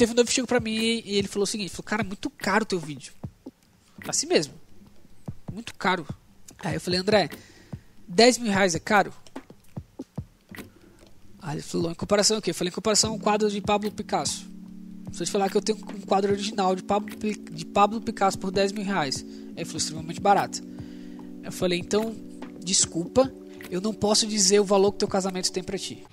teve um noivo que chegou pra mim e ele falou o seguinte, falou, cara, muito caro o teu vídeo. Assim mesmo. Muito caro. Aí eu falei, André, 10 mil reais é caro? Aí ele falou, em comparação o quê? Eu falei, em comparação a quadro de Pablo Picasso. Se eu te falar que eu tenho um quadro original de Pablo, de Pablo Picasso por 10 mil reais. Aí ele falou, extremamente barato. Eu falei, então, desculpa, eu não posso dizer o valor que teu casamento tem pra ti.